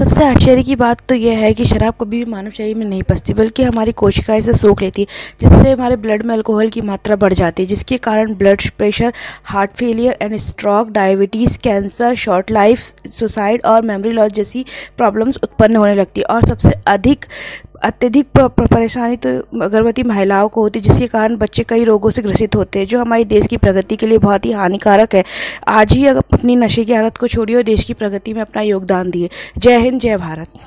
सबसे आश्चर्य की बात तो यह है कि शराब कभी भी मानव शरीर में नहीं पसती, बल्कि हमारी कोशिकाएँ से सोख लेती है, जिससे हमारे ब्लड में अल्कोहल की मात्रा बढ़ जाती है, जिसके कारण blood pressure heart failure and stroke diabetes cancer short life suicide और मेमोरी लॉस जैसी प्रॉब्लम्स उत्पन्न होने लगती है। और सबसे अधिक अत्यधिक परेशानी तो गर्भवती महिलाओं को होती है, जिसके कारण बच्चे कई रोगों से ग्रसित होते हैं, जो हमारे देश की प्रगति के लिए बहुत ही हानिकारक है। आज ही अगर अपनी नशे की हालत को छोड़िए और देश की प्रगति में अपना योगदान दिए। जय हिंद, जय भारत।